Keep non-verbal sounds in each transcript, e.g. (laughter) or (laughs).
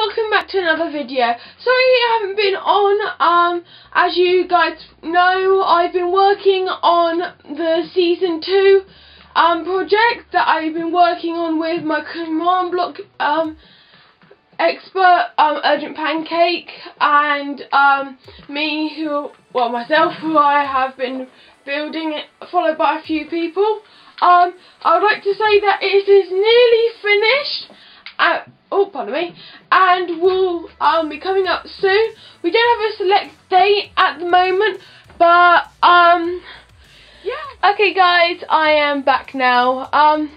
welcome back to another video. Sorry I haven't been on, um, as you guys know, I've been working on the Season 2 um, project that I've been working on with my command block um, expert, um, Urgent Pancake, and um, me, who, well, myself, who I have been building it, followed by a few people. Um, I would like to say that it is nearly finished. Uh, oh, pardon me, and will um, be coming up soon. We don't have a select date at the moment, but um, yeah. Okay, guys, I am back now. Um,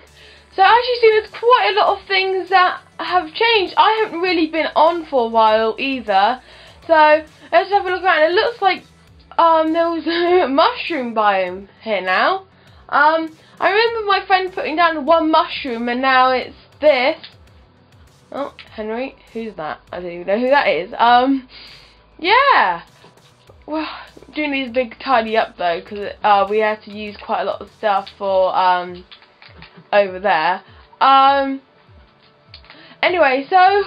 so as you see, there's quite a lot of things that have changed. I haven't really been on for a while either, so let's have a look around. It looks like um, there was (laughs) a mushroom biome here now. Um, I remember my friend putting down one mushroom, and now it's this. Oh, Henry, who's that? I don't even know who that is. Um, yeah. Well, doing these big tidy up though, because uh, we had to use quite a lot of stuff for um over there. Um. Anyway, so uh,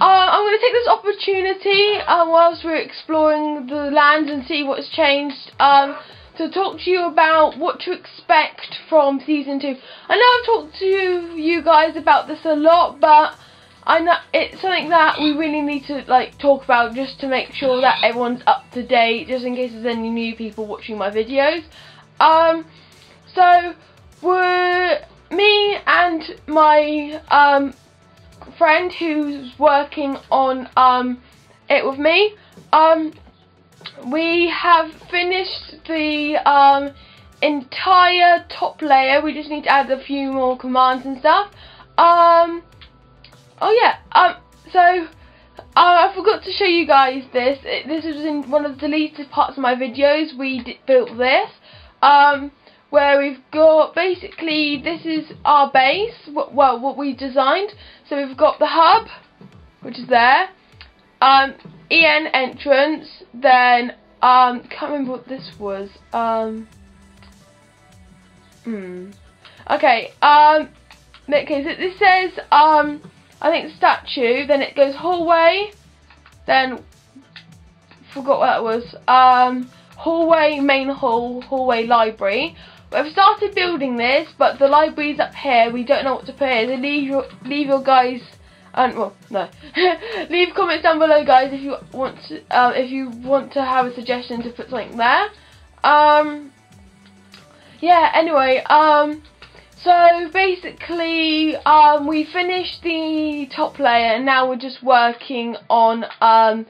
I'm going to take this opportunity uh, whilst we're exploring the lands and see what's changed. Um to talk to you about what to expect from season two. I know I've talked to you guys about this a lot, but I know it's something that we really need to like talk about just to make sure that everyone's up to date, just in case there's any new people watching my videos. Um, so we're me and my um friend who's working on um it with me. Um, we have finished the um entire top layer. We just need to add a few more commands and stuff. Um, Oh yeah, um, so uh, I forgot to show you guys this. It, this was in one of the deleted parts of my videos. We built this, um, where we've got basically this is our base. Well, what we designed. So we've got the hub, which is there. Um, EN entrance. Then um, can't remember what this was. Um, hmm. Okay. Um. Okay. So this says um I think statue, then it goes hallway, then forgot what that was. Um, hallway, main hall, hallway, library. We've started building this, but the library's up here. We don't know what to put here. So leave your leave your guys. And well, no. (laughs) leave comments down below, guys, if you want to. Uh, if you want to have a suggestion to put something there. Um. Yeah. Anyway. Um. So basically, um, we finished the top layer and now we're just working on, um,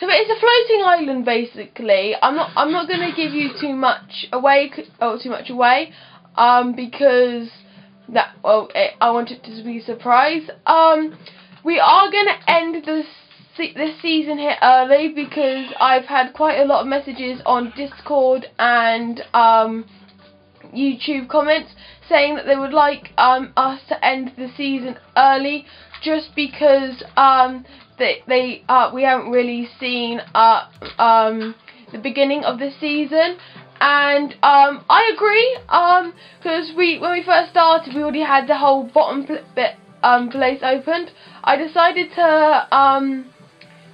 so it's a floating island basically. I'm not, I'm not going to give you too much away, oh, too much away, um, because that, well, it, I want it to be a surprise. Um, we are going to end the this season here early because I've had quite a lot of messages on Discord and um, YouTube comments saying that they would like um, us to end the season early just because um, they, they uh, we haven't really seen uh, um, the beginning of the season. And um, I agree because um, we when we first started we already had the whole bottom bit um, place opened. I decided to um,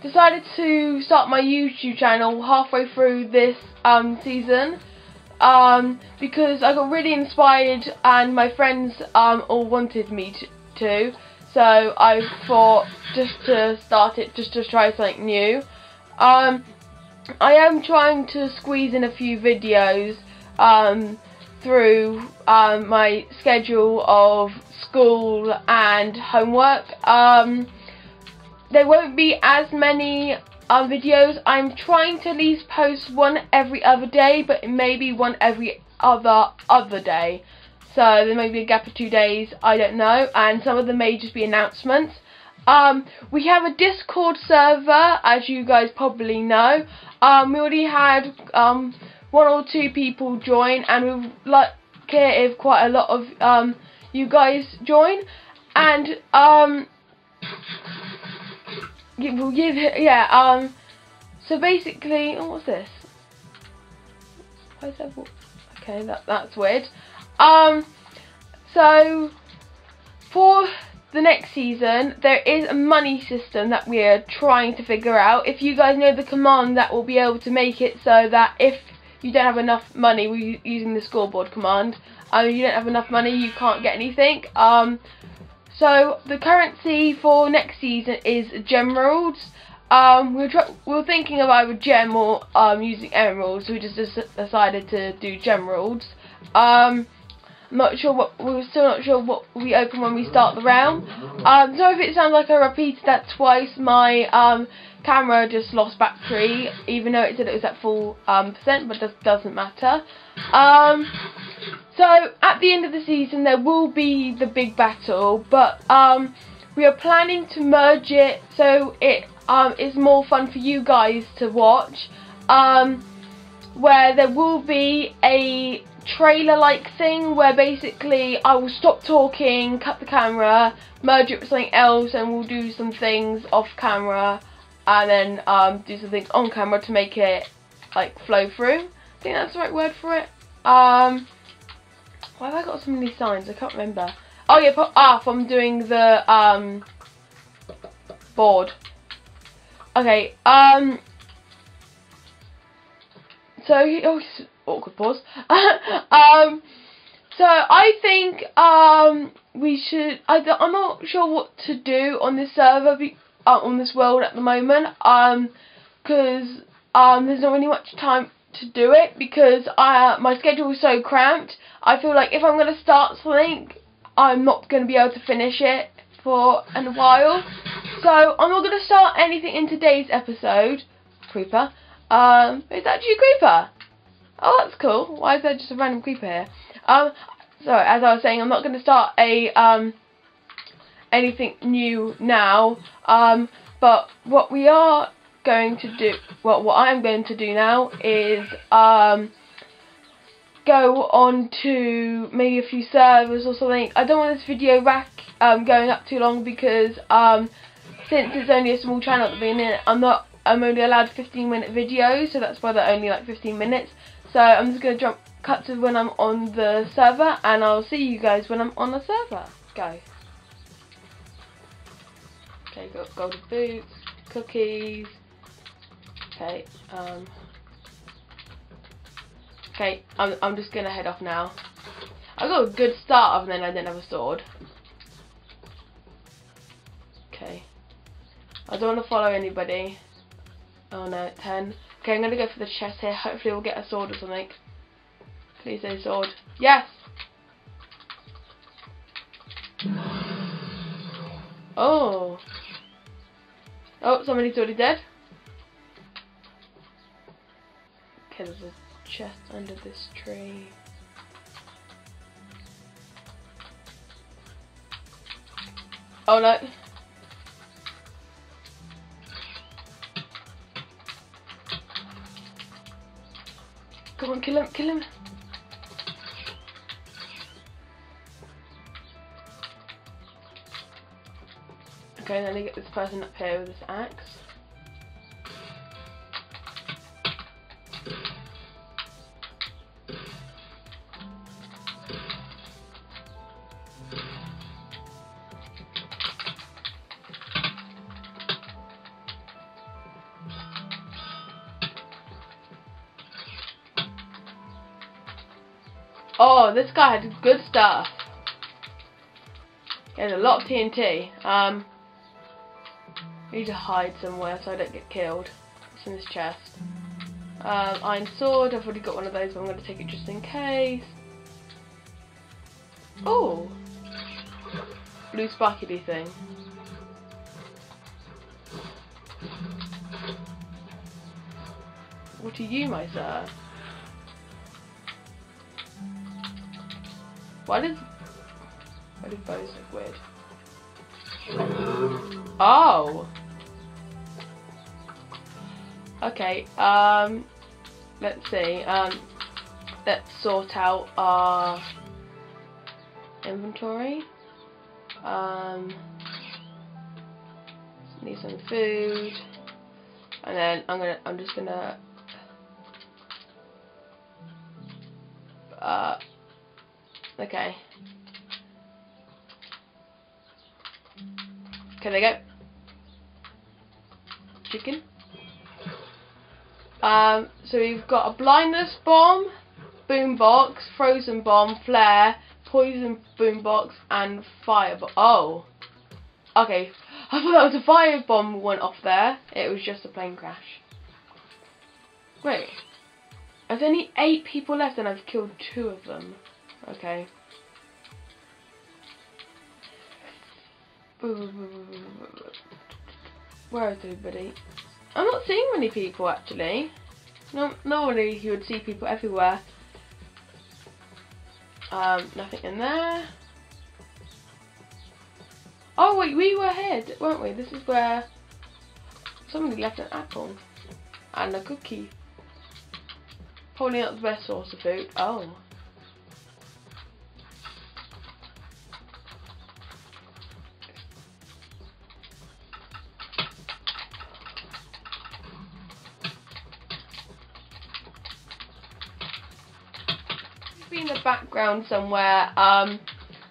decided to start my YouTube channel halfway through this um, season um, because I got really inspired and my friends um, all wanted me to, to, so I thought just to start it, just to try something new. Um, I am trying to squeeze in a few videos um, through um, my schedule of school and homework. Um, there won't be as many um, videos. I'm trying to at least post one every other day, but maybe one every other other day. So there may be a gap of two days, I don't know, and some of them may just be announcements. Um, we have a Discord server, as you guys probably know. Um, we already had um, one or two people join, and we'd like if quite a lot of um, you guys join. And um, we'll give it, yeah, um, so basically, oh, what's this? Why is that, okay, that, that's weird. Um, so, for the next season, there is a money system that we are trying to figure out. If you guys know the command that will be able to make it so that if you don't have enough money, we're using the scoreboard command, um, you don't have enough money, you can't get anything. Um, so the currency for next season is gemeralds. Um, we were, we thinking of either gem or um, using emeralds, so we just decided to do gemeralds. Um, I'm not sure what we're still not sure what we open when we start the round. Um, so if it sounds like I repeated that twice, my um, camera just lost battery, even though it said it was at full um, percent, but that doesn't matter. Um, so at the end of the season, there will be the big battle, but um, we are planning to merge it so it um, is more fun for you guys to watch. Um, where there will be a trailer like thing where basically I will stop talking, cut the camera, merge it with something else and we'll do some things off camera and then um, do some things on camera to make it like flow through. I think that's the right word for it. Why have I got so many signs? I can't remember. Oh yeah, ah, from doing the um, board. Okay, um, so, oh, awkward pause. (laughs) um, so I think um, we should. I, am not sure what to do on this server, be, uh, on this world at the moment, because um, um, there's not really much time to do it because I, my schedule is so cramped. I feel like if I'm going to start something, I'm not going to be able to finish it for a while. So I'm not going to start anything in today's episode. Creeper. Um, is that you, Creeper? Oh, that's cool. Why is there just a random creeper here? Um, so as I was saying, I'm not going to start a um anything new now. Um, but what we are going to do, well, what I'm going to do now is um go on to maybe a few servers or something. I don't want this video rack um going up too long because um since it's only a small channel at the beginning, I'm not I'm only allowed 15 minute videos, so that's why they're only like 15 minutes. So I'm just going to jump cut to when I'm on the server and I'll see you guys when I'm on the server. Go. Okay, got golden boots, cookies. Okay, um Okay, I'm I'm just gonna head off now. I got a good start and then I didn't have a sword. Okay. I don't want to follow anybody. Oh no, 10. Okay, I'm to go for the chest here. Hopefully we'll get a sword or something. Please say sword. Yes! Oh. Oh, somebody's already dead. Okay, there's a chest under this tree. Oh no. Come on, kill him, kill him. Okay, then I get this person up here with this axe. Oh, this guy had good stuff. He has a lot of TNT. Um, I need to hide somewhere so I don't get killed. It's in this chest. Um, iron sword, I've already got one of those, but I'm going to take it just in case. Oh! Blue sparkly thing. What are you, my sir? Why did why did bows look weird? Oh. Okay. Um. Let's see. Um. Let's sort out our inventory. Um. Need some food, and then I'm gonna. I'm just gonna. Uh, Okay. Okay, there you go. Chicken. Um, so we've got a blindness bomb, boombox, frozen bomb, flare, poison boombox, and fire. Oh. Okay. I thought that was a fire bomb went off there. It was just a plane crash. Wait. There's only eight people left and I've killed two of them. Okay. Where is everybody? I'm not seeing many people actually. No, normally you would see people everywhere. Um, nothing in there. Oh wait, we were here, weren't we? This is where somebody left an apple and a cookie. Probably not the best source of food. Oh. Background somewhere. Um,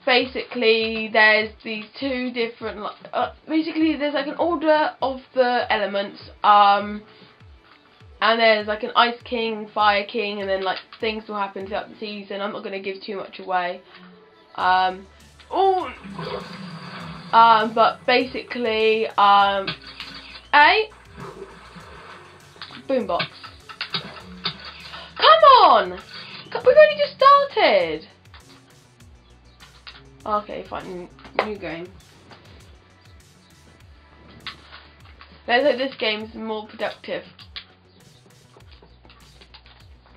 basically, there's these two different. Uh, basically, there's like an order of the elements. Um, and there's like an Ice King, Fire King, and then like things will happen throughout the season. I'm not going to give too much away. Um, oh, um, but basically, um, a boombox. Come on! We've only just started. Okay, fine. New game. Let's hope this game's more productive.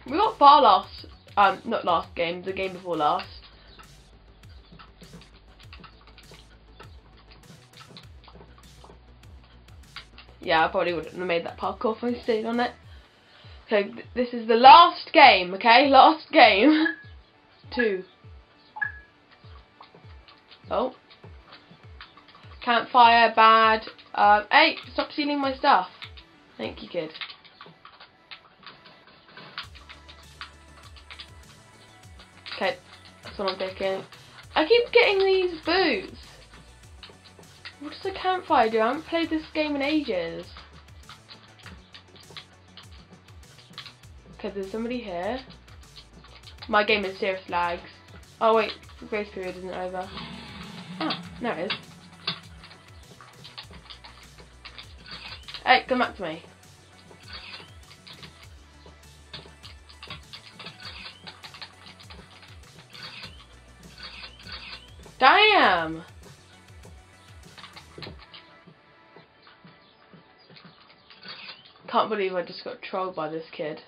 We got far last, um, not last game, the game before last. Yeah, I probably wouldn't have made that parkour if I stayed on it. So th this is the last game, okay? Last game. (laughs) Two. Oh. Campfire, bad. Uh, hey, stop stealing my stuff. Thank you, kid. Okay, that's what I'm thinking. I keep getting these boots. What does a campfire do? I haven't played this game in ages. Okay, there's somebody here. My game is serious lags. Oh wait, the grace period isn't over. Ah, there it is. Hey, come back to me. Damn! Can't believe I just got trolled by this kid.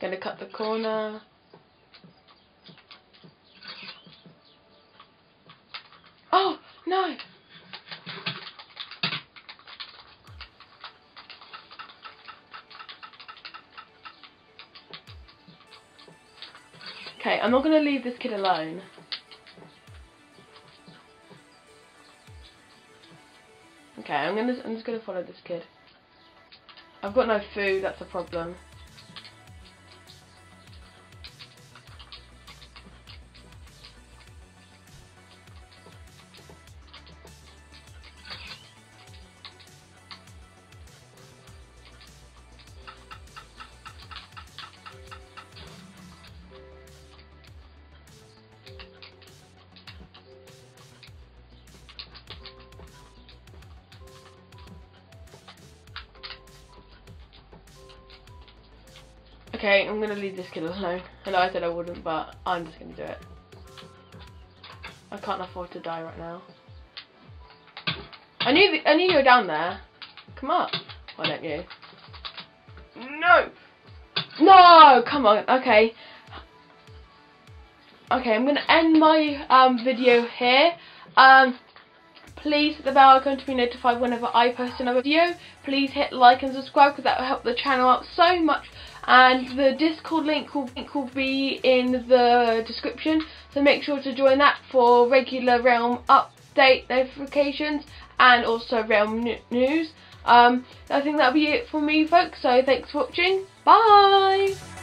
Gonna cut the corner. Oh, no! Okay, I'm not gonna leave this kid alone. Okay, I'm gonna I'm just gonna follow this kid. I've got no food, that's a problem. Okay, I'm gonna leave this kid alone. I know I said I wouldn't, but I'm just gonna do it. I can't afford to die right now. I knew I knew you were down there. Come up. Why don't you? No! No! Come on. Okay. Okay, I'm gonna end my um, video here. Um, please hit the bell icon to be notified whenever I post another video. Please hit like and subscribe because that will help the channel out so much and the Discord link will, link will be in the description so make sure to join that for regular Realm update notifications and also Realm news. Um, I think that'll be it for me folks so thanks for watching. Bye!